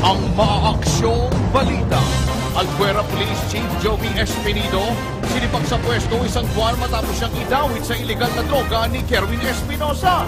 Ang maaaksyong balita. Albuera Police Chief Joey Espinido sinipag sa pwesto isang buwan matapos siyang idawit sa ilegal na droga ni Kerwin Espinosa.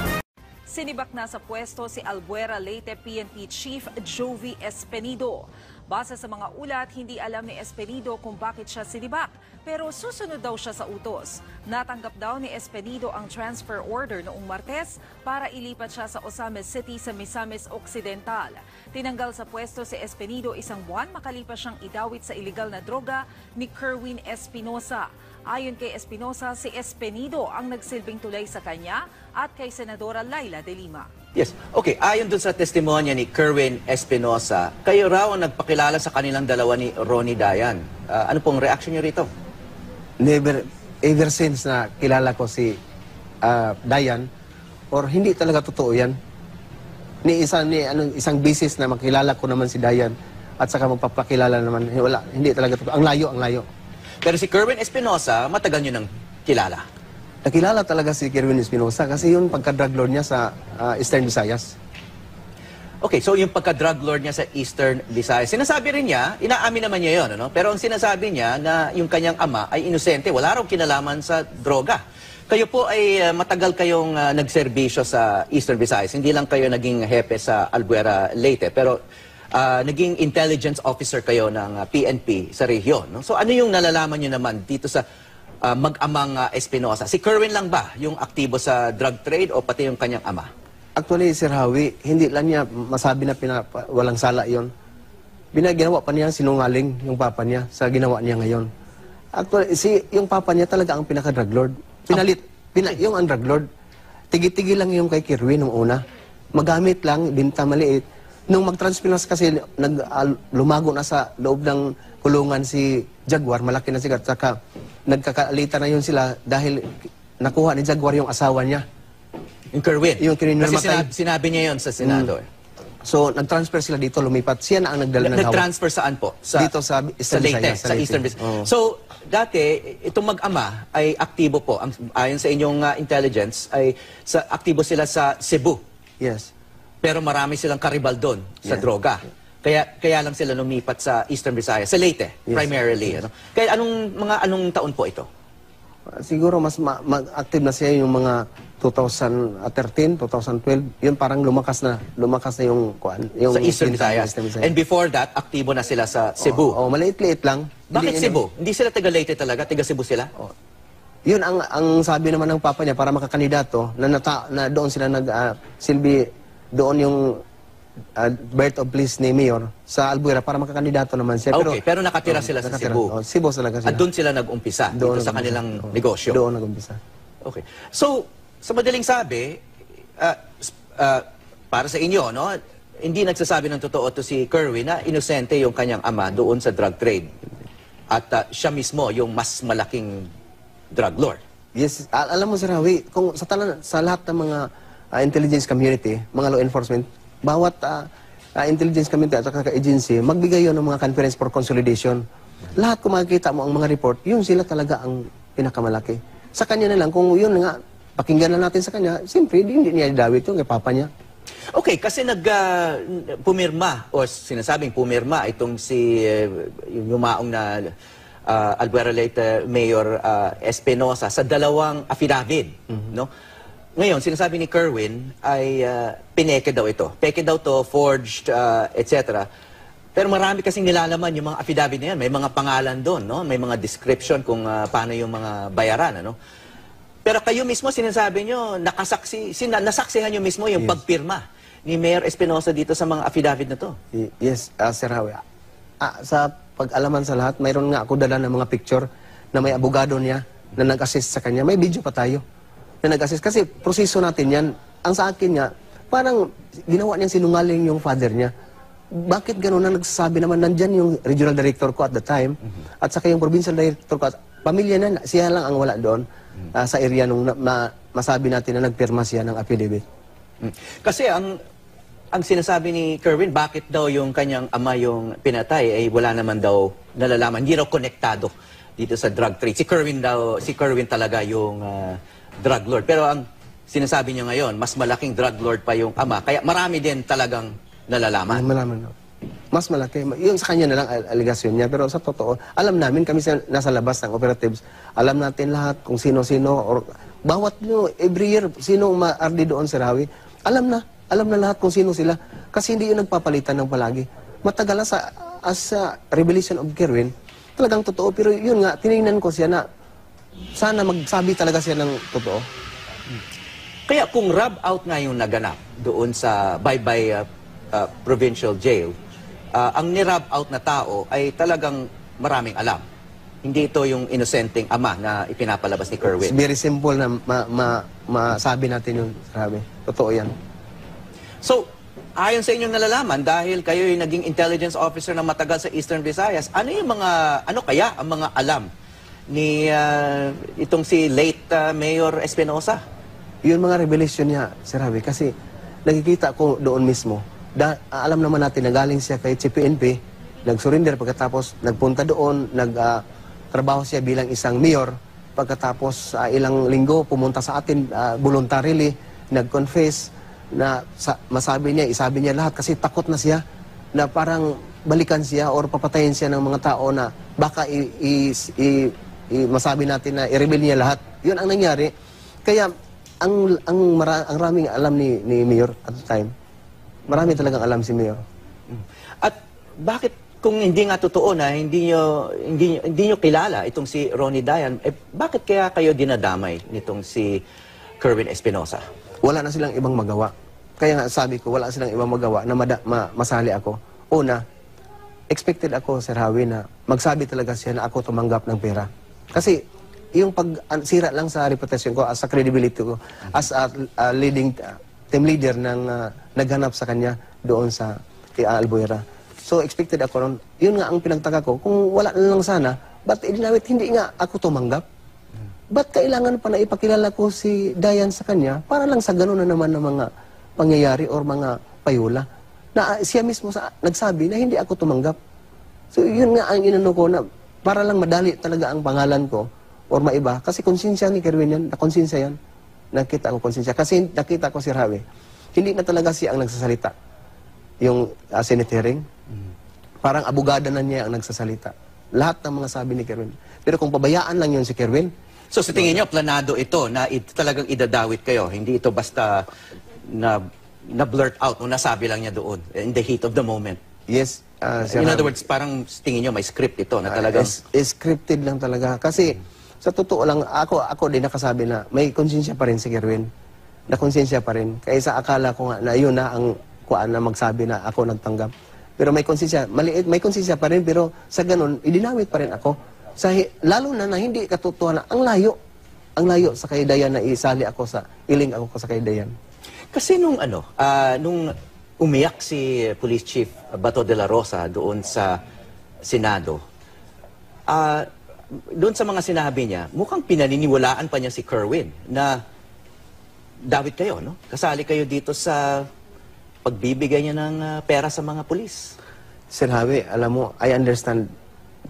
Sinibak na sa pwesto si Albuera Leyte PNP Chief Jovi Espenido. Base sa mga ulat, hindi alam ni Espenido kung bakit siya sinibak, pero susunod daw siya sa utos. Natanggap daw ni Espenido ang transfer order noong Martes para ilipat siya sa Osames City sa Misamis Occidental. Tinanggal sa pwesto si Espenido isang buwan makalipas siyang idawit sa ilegal na droga ni Kerwin Espinosa. Ayon kay Espinosa, si Espenido ang nagsilbing tulay sa kanya at kay Senadora Laila de Lima. Yes. Okay, ayon dun sa testimonya ni Kerwin Espinosa, kayo raw ang nagpakilala sa kanilang dalawa ni Ronnie Dayan. Ah, ano pong reaction niyo rito? never ever since na kilala ko si ah, Dayan or hindi talaga totoo yan. Ni isa ni ano isang bisis na makilala ko naman si Dayan at saka magpapakilala naman eh, wala hindi talaga totoo. Ang layo, ang layo. Pero si Kerwin Espinosa, matagal niyo nang kilala. Nakilala talaga si Kerwin Espinosa kasi yun pagka-drug lord niya sa ah, Eastern Visayas. Okay, so yung pagka-drug lord niya sa Eastern Visayas, sinasabi rin niya, inaamin naman niya yun, ano? pero ang sinasabi niya na yung kanyang ama ay inosente, wala raw kinalaman sa droga. Kayo po ay uh, matagal kayong uh, nagserbisyo sa Eastern Visayas, hindi lang kayo naging hepe sa Albuera Leyte, pero uh, naging intelligence officer kayo ng uh, PNP sa rehiyon. No? So ano yung nalalaman niyo naman dito sa uh, mag-amang uh, Espinosa? Si Kerwin lang ba yung aktibo sa drug trade o pati yung kanyang ama? Actually, Sir Hawi, hindi lang niya masabi na pinapa, walang sala yon. Binaginawa pa niya sinungaling yung papa niya sa ginawa niya ngayon. Actually, si, yung papa niya talaga ang pinaka-drug lord. Pinalit, pina, yung ang drug lord, tigi-tigi lang yung kay Kirwin nung una. Magamit lang, binta maliit. Nung mag-transpinas kasi, nag, ah, lumago na sa loob ng kulungan si Jaguar, malaki na sigat, saka nagkakaalita na yun sila dahil nakuha ni Jaguar yung asawa niya. Yung Kerwin. Yung Kerwin na Kasi sinabi, sinabi niya yun sa Senado. eh. So, nag-transfer sila dito, lumipat. Siya na ang nagdala ng hawak. Nag-transfer saan po? Dito sa Eastern Leyte, Visayas, sa sa. Eastern Visayas. Oo. So, dati, itong mag-ama ay aktibo po. Ang, ayon sa inyong ah, intelligence, ay sa, aktibo sila sa Cebu. Yes. Pero marami silang karibal doon sa Yeah. droga. Kaya kaya lang sila lumipat sa Eastern Visayas, sa Leyte Yes. primarily. Ano? Kaya anong mga anong taon po ito? Uh, Siguro mas ma- mag-active na siya yung mga 2013, 2012. Yun parang lumakas na. Lumakas na yung kuan, yung sa Eastern Visayas. Eastern Visayas. And before that, aktibo na sila sa Cebu. Oh, oh, maliit-liit lang. Bakit Hindi- Cebu? Hindi sila taga Leyte talaga, taga Cebu sila? Oh. Yun ang ang sabi naman ng papa niya para makakandidato na, nata, na doon sila nag ah, silbi doon yung ah, birth of bliss ni Mayor sa Albuera para makakandidato naman siya. Okay, pero nakatira oh, sila sa nakatira. Cebu. Oh, Cebu talaga sila. At doon sila nag-umpisa, dito Doon sa kanilang Oh, negosyo. Doon nag-umpisa. Okay. So, sa madaling sabi, ah, s- ah, para sa inyo, no, hindi nagsasabi ng totoo to si Kerwin na inosente yung kanyang ama doon sa drug trade. At ah, siya mismo yung mas malaking drug lord. Yes, al- alam mo Sir Hawi, kung sa, talan, sa lahat ng mga ah, intelligence community, mga law enforcement, bawat ah, ah, intelligence community at saka agency, magbigay yun ng mga conference for consolidation. Lahat kung makikita mo ang mga report, yun sila talaga ang pinakamalaki. Sa kanya na lang, kung yun nga, pakinggan na natin sa kanya, siyempre, hindi, niya idawit yun kay papa niya. Okay, kasi nag pumirma o sinasabing pumirma itong si eh, yung yumaong na ah, Albuera Leyte Mayor ah, Espinosa sa dalawang affidavit, no? Ngayon, sinasabi ni Kerwin ay ah, pineke daw ito. Peke daw to, forged, ah, etc. Pero marami kasing nilalaman yung mga affidavit na yan. May mga pangalan doon, no? May mga description kung ah, paano yung mga bayaran, ano? Pero kayo mismo sinasabi nyo, nakasaksi, sina, nasaksihan nyo mismo yung pagpirma ni Mayor Espinosa dito sa mga affidavit na to. Yes, uh, Sir Hawi. Ah, sa pag-alaman sa lahat, mayroon nga ako dala ng mga picture na may abogado niya na nag-assist sa kanya. May video pa tayo na nag-assist. Kasi proseso natin yan. Ang sa akin niya, parang ginawa niyang sinungaling yung father niya. Bakit gano'n na nagsasabi naman, nandyan yung regional director ko at the time, at saka yung provincial director ko, at pamilya na, siya lang ang wala doon ah, sa area nung na, ma- masabi natin na nagpirma siya ng affidavit. Mm. Kasi ang ang sinasabi ni Kerwin, bakit daw yung kanyang ama yung pinatay ay wala naman daw nalalaman, hindi raw konektado dito sa drug trade. Si Kerwin daw, si Kerwin talaga yung ah, drug lord. Pero ang sinasabi niya ngayon, mas malaking drug lord pa yung ama. Kaya marami din talagang nalalaman. Malaman. Mas malaki. Yung sa kanya na lang al- aligasyon niya. Pero sa totoo, alam namin, kami sa, nasa labas ng operatives, alam natin lahat kung sino-sino, or bawat nyo, every year, sino ang ma-RD doon sa Rawi, alam na. Alam na lahat kung sino sila. Kasi hindi yun nagpapalitan ng palagi. Matagal na sa, as a revelation of Kerwin, talagang totoo. Pero yun nga, tinignan ko siya na sana magsabi talaga siya ng totoo. Kaya kung rub out nga yung naganap doon sa Bye-Bye uh, uh, Provincial Jail, uh, ang ni-rub out na tao ay talagang maraming alam. Hindi ito yung inosenteng ama na ipinapalabas ni It's Kerwin. very simple na ma, ma, masabi natin yun. Sabi. Totoo yan. So, ayon sa inyong nalalaman, dahil kayo yung naging intelligence officer na matagal sa Eastern Visayas, ano yung mga, ano kaya ang mga alam ni uh, itong si late uh, Mayor Espinosa? Yun mga revelation niya, Sir Javi, kasi nakikita ko doon mismo. Da, alam naman natin na galing siya kay CPNP, nag-surrender pagkatapos nagpunta doon, nag-trabaho siya bilang isang mayor. Pagkatapos ah, ilang linggo, pumunta sa atin ah, voluntarily, nag-confess na sa, masabi niya, isabi niya lahat kasi takot na siya na parang balikan siya or papatayin siya ng mga tao na baka i, i- i- masabi natin na i-reveal niya lahat. Yun ang nangyari. Kaya ang ang mara, ang raming alam ni ni Mayor at the time. Marami talagang alam si Mayor. At bakit kung hindi nga totoo na hindi nyo, hindi, nyo- hindi nyo kilala itong si Ronnie Dayan, eh, bakit kaya kayo dinadamay nitong si Kerwin Espinosa? Wala na silang ibang magawa. Kaya nga sabi ko, wala silang ibang magawa na mada, ma, masali ako. Una, expected ako, Sir Hawi, na magsabi talaga siya na ako tumanggap ng pera. Kasi yung pag sira lang sa reputation ko, as sa credibility ko, as a, a leading uh, team leader ng uh, naghanap sa kanya doon sa kay Albuera. So expected ako ron. Yun nga ang pinagtaka ko. Kung wala lang sana, ba't idinawit hindi nga ako tumanggap? Ba't kailangan pa na ipakilala ko si Dayan sa kanya para lang sa gano'n na naman ng mga pangyayari or mga payula? Na siya mismo sa, nagsabi na hindi ako tumanggap. So yun nga ang inano ko na para lang madali talaga ang pangalan ko or maiba. Kasi konsensya ni Kerwin yan, nakonsensya yan. Nakita ko konsensya. Kasi nakita ko si Rawi, hindi na talaga siya ang nagsasalita. Yung uh, Senate hearing, parang abogada na niya ang nagsasalita. Lahat ng mga sabi ni Kerwin. Pero kung pabayaan lang yun si Kerwin, So sa tingin nyo, planado ito na ito talagang idadawit kayo. Hindi ito basta na, na blurt out o nasabi lang niya doon in the heat of the moment. yes, uh, In Ram. other words, parang tingin nyo may script ito na Ah, talagang... is, is scripted lang talaga. Kasi sa totoo lang, ako, ako din nakasabi na may konsensya pa rin si Kerwin. Na konsensya pa rin. Kaysa akala ko nga na yun na ang kuan na magsabi na ako nagtanggap. Pero may konsensya, maliit, may konsensya pa rin, pero sa ganun, idinawit pa rin ako. Sa, lalo na na hindi katotohanan, ang layo. Ang layo sa kay Dayan na isali ako sa, iling ako sa kay Dayan. Kasi nung ano, ah, nung umiyak si Police Chief Bato de la Rosa doon sa Senado, ah, doon sa mga sinabi niya, mukhang pinaniniwalaan pa niya si Kerwin na David kayo, no? Kasali kayo dito sa pagbibigay niya ng ah, pera sa mga pulis. Sir Javi, alam mo, I understand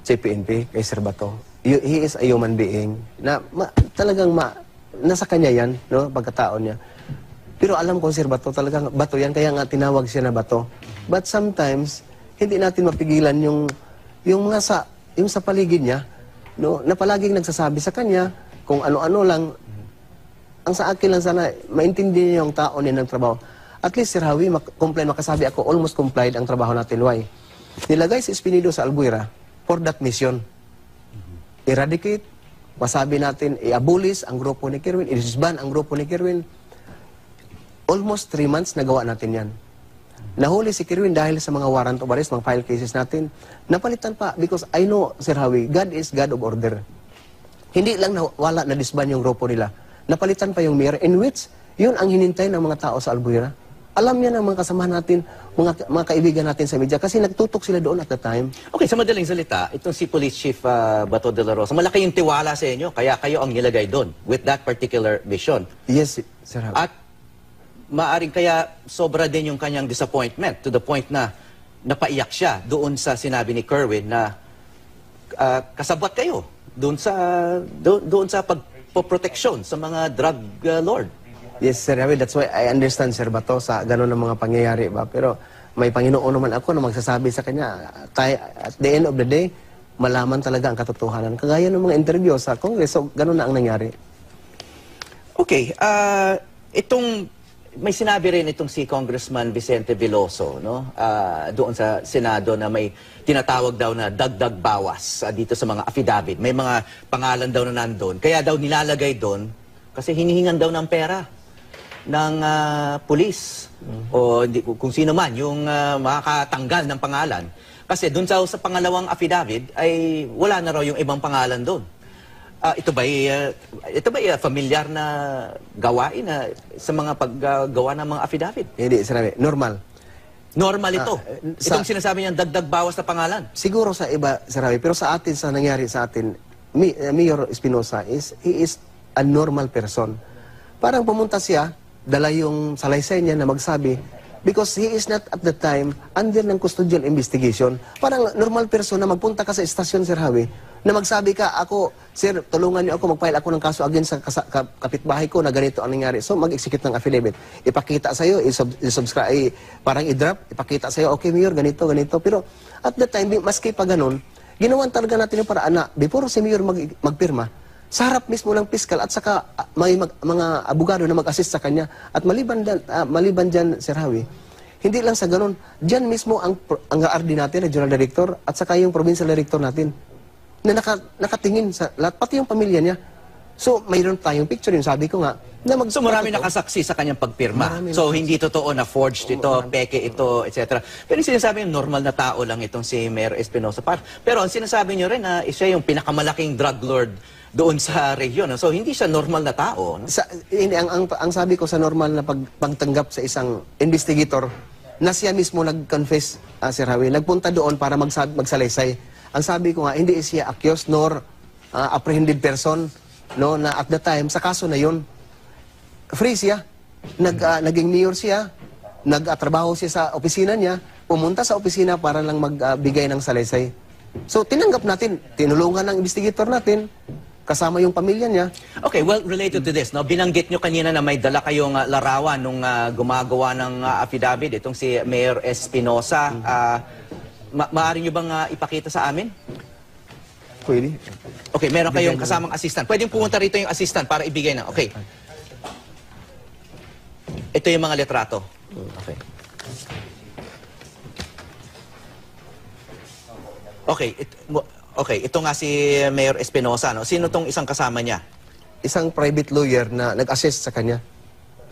CPNP kay Sir Bato. He is a human being na ma, talagang ma, nasa kanya yan, no, pagkataon niya. Pero alam ko, Sir Bato, talagang bato yan, kaya nga tinawag siya na bato. But sometimes, hindi natin mapigilan yung, yung mga sa, yung sa paligid niya, no, na palaging nagsasabi sa kanya, kung ano-ano lang, ang sa akin lang sana, maintindihan niya yung tao niya ng trabaho. At least, Sir Hawi, mak- comply, makasabi ako, almost complied ang trabaho natin. Why? Nilagay si Espinido sa Albuera for that mission. Eradicate, masabi natin, i-abolish ang grupo ni Kerwin, i-disband ang grupo ni Kerwin. Almost three months nagawa natin yan. Nahuli si Kerwin dahil sa mga warrant of arrest, mga file cases natin. Napalitan pa because I know, Sir Hawi, God is God of order. Hindi lang wala na disband yung grupo nila. Napalitan pa yung mayor in which yun ang hinintay ng mga tao sa Albuera. Alam niya ng mga kasama natin, mga, mga kaibigan natin sa media kasi nagtutok sila doon at the time. Okay, sa madaling salita, itong si Police Chief ah, Bato de la Rosa, malaki yung tiwala sa inyo, kaya kayo ang nilagay doon with that particular mission. Yes, Sir Hawi. At maaring kaya sobra din yung kanyang disappointment to the point na napaiyak siya doon sa sinabi ni Kerwin na ah, kasabot kayo doon sa doon, doon sa pagpoproteksyon sa mga drug ah, lord. Yes, Sir Javi, that's why I understand, Sir Bato, sa gano'n ng mga pangyayari ba. Pero may Panginoon naman ako na magsasabi sa kanya, tay, at the end of the day, malaman talaga ang katotohanan. Kagaya ng mga interview sa Congress, so ganun na ang nangyari. Okay, ah itong may sinabi rin itong si Congressman Vicente Veloso, no? Ah, doon sa Senado na may tinatawag daw na dagdag bawas ah, dito sa mga affidavit. May mga pangalan daw na nandoon. Kaya daw nilalagay doon kasi hinihingan daw ng pera ng ah, pulis o hindi, kung sino man yung ah, makakatanggal ng pangalan. Kasi doon sa, sa pangalawang affidavit ay wala na raw yung ibang pangalan doon. Ah, ito ba ito ba familiar na gawain na sa mga paggawa ng mga affidavit? Hindi, sinabi, normal. Normal ito. Eh, Itong sa- sinasabi niya dagdag bawas na pangalan. Siguro sa iba, sinabi, pero sa atin, sa nangyari sa atin, Mi, uh, Mayor Espinosa is, he is a normal person. Parang pumunta siya, dala yung salaysay niya na magsabi, because he is not at the time under ng custodial investigation. Parang normal person na magpunta ka sa estasyon, Sir Hawi, na magsabi ka, ako, Sir, tulungan niyo ako, mag-file ako ng kaso against sa kapitbahay ko na ganito ang nangyari. So, mag-execute ng affidavit. Ipakita sa'yo, isub- isubscribe, i- parang i-drop, ipakita sa'yo, okay, Mayor, ganito, ganito. Pero at the time, maski pa ganun, ginawan talaga natin yung paraan na before si Mayor mag, magpirma, sa harap mismo ng piskal at saka ah, may mag- mga abogado na mag-assist sa kanya. At maliban, dan, ah, maliban dyan, Sir Hawi, hindi lang sa ganun, dyan mismo ang, ang RD natin, Regional Director, at saka yung Provincial Director natin, na naka, nakatingin sa lahat, pati yung pamilya niya. So, mayroon tayong picture, yung sabi ko nga, na mag- So marami nakasaksi sa kanyang pagpirma. Marami so hindi totoo na forged ito, peke ito, etc. Pero yung sinasabi niyo, normal na tao lang itong si Mayor Espinosa. Par- Pero ang sinasabi niyo rin na siya yung pinakamalaking drug lord doon sa rehiyon. no? So hindi siya normal na tao. no? Sa, hindi, ang, ang, ang sabi ko sa normal na pag, pagtanggap sa isang investigator, na siya mismo nag-confess, ah, Sir Hawi, nagpunta doon para magsab, magsalaysay. Ang sabi ko nga, hindi siya accused nor ah, apprehended person, no, na at the time, sa kaso na yun, free siya. Nag, ah, naging mayor siya, nagtrabaho siya sa opisina niya, pumunta sa opisina para lang magbigay ng salaysay. So, tinanggap natin, tinulungan ng investigator natin, kasama yung pamilya niya, Okay, well, related to this, no, binanggit nyo kanina na may dala kayong ah, larawan nung ah, gumagawa ng ah, affidavit, itong si Mayor Espinosa. Ah, ma- maaari nyo bang ah, ipakita sa amin? Pwede. Okay, meron kayong kasamang assistant. Pwedeng pumunta rito yung assistant para ibigay na. Okay. Ito yung mga litrato. Okay. Okay, it- okay, ito nga si Mayor Espinosa, no? Sino tong isang kasama niya? isang private lawyer na nag-assist sa kanya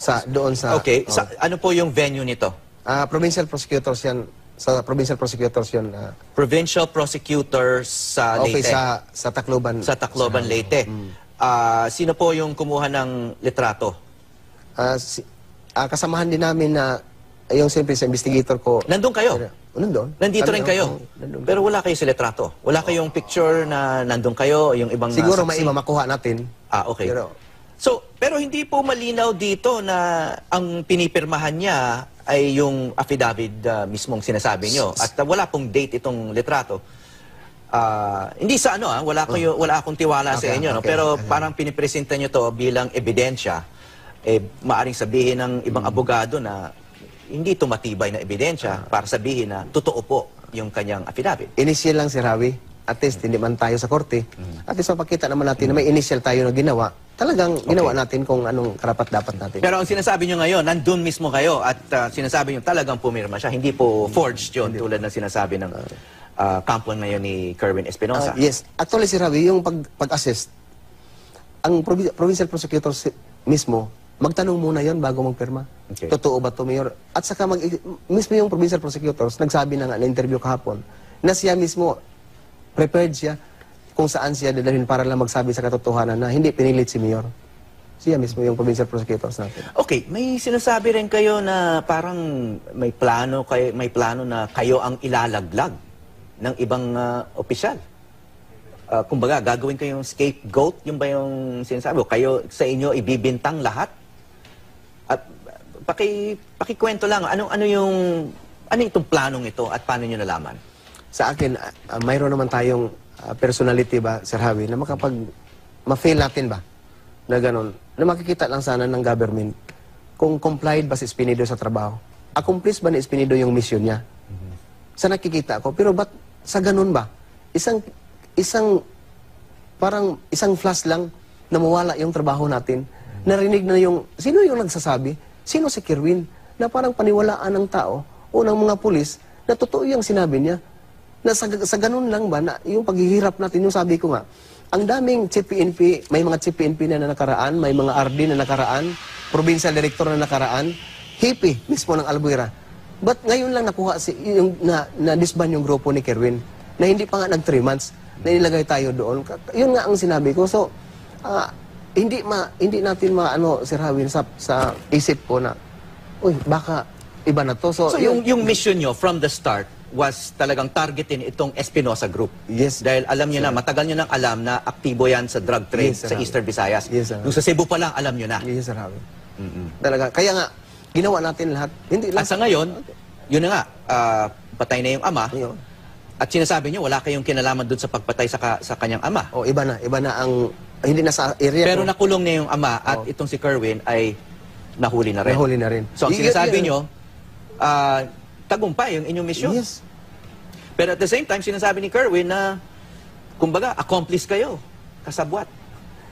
sa doon sa Okay, oh. sa, ano po yung venue nito? Ah, provincial prosecutors yan sa provincial prosecutors yan ah, Provincial Prosecutors sa okay Leyte. sa sa Tacloban Sa Tacloban, Leyte. Ah, sino po yung kumuha ng litrato? Ah, si- ah, kasamahan din namin na yung siyempre sa investigator ko Nandun kayo? Oh, nandun Nandito Kami, rin kayo. oh, nandun. Pero wala kayo sa litrato. Wala kayong picture na nandun kayo, yung ibang siguro may iba makuha natin Ah, okay. Pero- so, pero hindi po malinaw dito na ang pinipirmahan niya ay yung affidavit ah, mismong sinasabi niyo at ah, wala pong date itong litrato. Ah, hindi sa ano ah, wala kayo wala akong tiwala sa Okay, inyo no, okay, pero okay. parang pinipresenta niyo to bilang ebidensya. Eh maaring sabihin ng ibang abogado na hindi ito matibay na ebidensya para sabihin na totoo po yung kanyang affidavit. initial lang si Rawi at least hindi man tayo sa korte Mm. at least mapakita naman natin na may initial tayo na ginawa talagang ginawa natin kung anong karapat dapat natin Pero ang sinasabi nyo ngayon, nandun mismo kayo at ah, sinasabi nyo talagang pumirma siya. Hindi po forged yun tulad ng sinasabi ng ah, kampo ngayon ni Kerwin Espinosa. Ah, yes. Actually, si Ravi, yung pag, pag-assist, ang provi- provincial prosecutor si- mismo, magtanong muna yon bago magpirma. Okay. Totoo ba to, Mayor? At saka, mag, mismo yung provincial prosecutors, nagsabi na nga, na-interview kahapon, na siya mismo, prepared siya kung saan siya dadalhin para lang magsabi sa katotohanan na hindi pinilit si Mayor. Siya mismo yung provincial prosecutors natin. Okay, may sinasabi rin kayo na parang may plano kayo, may plano na kayo ang ilalaglag ng ibang ah, opisyal. Ah, kumbaga, gagawin kayong scapegoat, yung ba yung sinasabi? Kayo sa inyo ibibintang lahat? At paki pakikwento lang, ano ano yung ano itong planong ito at paano niyo nalaman? Sa akin, ah, mayroon naman tayong ah, personality ba, Sir Javi, na makapag, ma-fail natin ba? Na ganun. Na makikita lang sana ng government kung complied ba si Spinido sa trabaho. accomplish ba ni Espinido yung mission niya? Sa nakikita ko. Pero ba't sa ganun ba? Isang, isang, parang isang flash lang na mawala yung trabaho natin. Narinig na yung, sino yung nagsasabi? Sino si Kirwin? Na parang paniwalaan ng tao o ng mga pulis na totoo yung sinabi niya. Na sa, sa ganun lang ba, na yung paghihirap natin, yung sabi ko nga, ang daming CPNP, may mga CPNP na nakaraan, may mga RD na nakaraan, provincial director na nakaraan, hippie mismo ng Albuera. But ngayon lang nakuha si, yung, na, na disband yung grupo ni Kerwin, na hindi pa nga nag 3 months, na ilagay tayo doon. Yun nga ang sinabi ko. So, ah, hindi ma hindi natin maano Sir Hawin sa sa isip ko na uy baka iba na to so, So yung, yung mission nyo from the start was talagang targetin itong Espinosa Group. Yes. Dahil alam nyo na, matagal nyo nang alam na aktibo yan sa drug trade Yes, sir. sa Eastern Visayas. Yes, sir. Nung sa Cebu pa lang, alam nyo na. Yes, Sir Hawin. Talaga kaya nga ginawa natin lahat. Hindi lang At sa ngayon, yun na nga, ah, patay na yung ama. Ayun. At sinasabi nyo, wala kayong kinalaman doon sa pagpatay sa, ka- sa kanyang ama. Oh, iba na, iba na ang hindi na sa area Pero ko. nakulong na yung ama at Oh. itong si Kerwin ay nahuli na rin. Nahuli na rin. So ang Y- sinasabi y- nyo, ah, tagumpay yung inyong mission. Yes. Pero at the same time, sinasabi ni Kerwin na, kumbaga, accomplice kayo, kasabwat.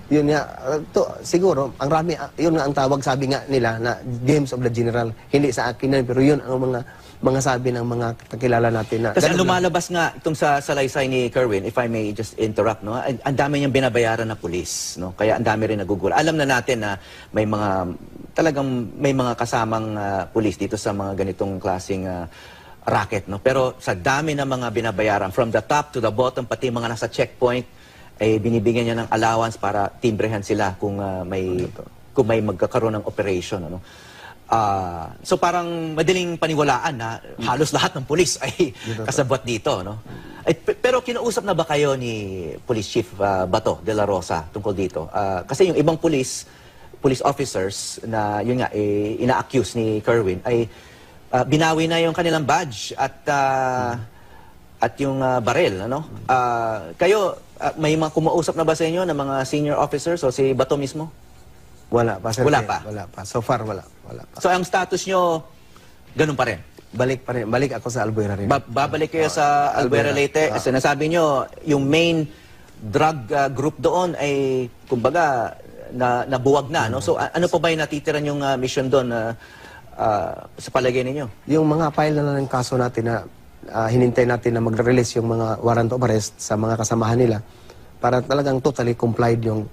Yun nga, to, siguro, ang rami, uh, yun nga ang tawag sabi nga nila na games of the general. Hindi sa akin na, pero yun ang mga mga sabi ng mga kakilala natin na. Kasi ang lumalabas nga itong sa salaysay ni Kerwin, if I may just interrupt, no? ang, ang dami niyang binabayaran na pulis. No? Kaya ang dami rin nagugula. Alam na natin na may mga, talagang may mga kasamang ah, pulis dito sa mga ganitong klaseng ah, racket. No? Pero sa dami ng mga binabayaran, from the top to the bottom, pati mga nasa checkpoint, eh, binibigyan niya ng allowance para timbrehan sila kung ah, may kung may magkakaroon ng operation ano. Ah, so parang madaling paniwalaan na halos lahat ng pulis ay kasabwat dito no. Ay, pe- pero kinausap na ba kayo ni Police Chief ah, Bato de la Rosa tungkol dito? Ah, kasi yung ibang police police officers na yun nga eh, ina-accuse ni Kerwin ay ah, binawi na yung kanilang badge at ah, at yung ah, barel, ano? Ah, kayo, ah, may mga kumausap na ba sa inyo ng mga senior officers o si Bato mismo? Wala pa, sir. Wala pa? Wala pa. So far, wala. Wala pa. So ang status nyo, ganun pa rin. Balik pa rin. Balik ako sa Albuera rin. Ba- babalik kayo sa Albuera Albuera. Leyte. Kasi nasabi nyo, yung main drug ah, group doon ay, kumbaga, na, nabuwag na, no? So ano pa ba yung natitira yung ah, mission doon na ah, sa palagay ninyo? yung mga file na lang ng kaso natin na ah, hinintay natin na magre-release yung mga warrant of arrest sa mga kasamahan nila para talagang totally complied yung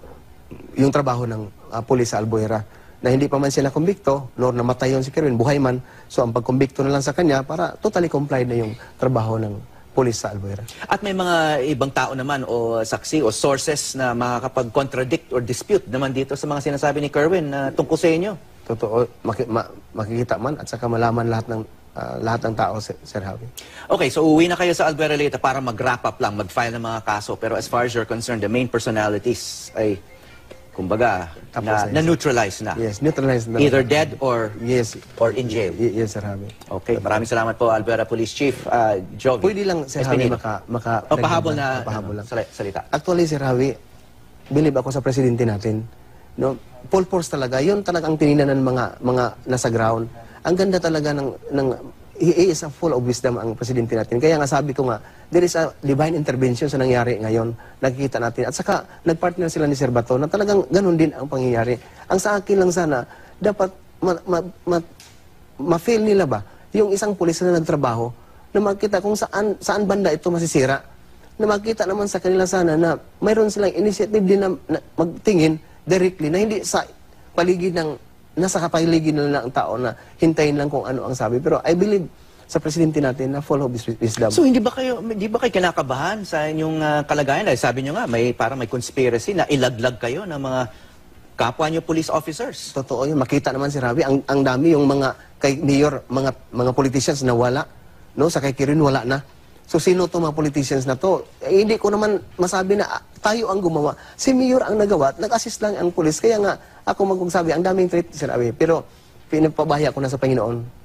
yung trabaho ng ah, pulis sa Albuera na hindi pa man sila kumbikto nor namatay yon si Kerwin, buhay man. So ang pagkumbikto na lang sa kanya para totally complied na yung trabaho ng pulis sa Albuera. At may mga ibang tao naman o saksi o sources na makakapag-contradict or dispute naman dito sa mga sinasabi ni Kerwin na tungkol sa inyo. Totoo, maki- ma- makikita man at saka malaman lahat ng ah, lahat ng tao, Sir, Sir Javi. Okay, so uwi na kayo sa Albuera Leyte para mag-wrap up lang, mag-file ng mga kaso. Pero as far as you're concerned, the main personalities ay, kumbaga, na, na na-neutralize na. Yes, neutralized na. Either dead or Yes. or in jail. Y- yes, Sir Javi. Okay, maraming salamat po, Albuera Police Chief uh, Jovi. Pwede lang, Sir Javi, Espinido. maka... maka O, pahabol na Pahabol ano, lang. sali- salita. Actually, Sir Javi, believe ako sa presidente natin. No? Full force talaga. Yun talaga ang tininan ng mga, mga nasa ground. Ang ganda talaga ng, ng he is a full of wisdom ang presidente natin. Kaya nga sabi ko nga, there is a divine intervention sa nangyari ngayon. Nakikita natin. At saka, nagpartner sila ni Sir Bato na talagang ganun din ang pangyayari. Ang sa akin lang sana, dapat ma, ma, ma, ma-feel nila ba yung isang pulis na nagtrabaho na makita kung saan saan banda ito masisira na makita naman sa kanila sana na mayroon silang initiative din na, na magtingin directly na hindi sa paligid ng nasa kapaligid na lang ang tao na hintayin lang kung ano ang sabi pero I believe sa presidente natin na full of wis- wisdom So hindi ba kayo hindi ba kayo kinakabahan sa inyong ah, kalagayan? Dahil sabi niyo nga may para may conspiracy na ilaglag kayo ng mga kapwa niyo police officers. Totoo yun. Makita naman si Ravi, ang, ang dami yung mga kay mayor, mga mga politicians na wala. No? Sa kay Kirin, wala na. So sino to mga politicians na to? Eh, hindi ko naman masabi na ah, tayo ang gumawa. Si mayor ang nagawa at nag-assist lang ang pulis. Kaya nga, ako magsabi, ang daming threat, Sir Ravi. Pero pinagpabahaya ko na sa Panginoon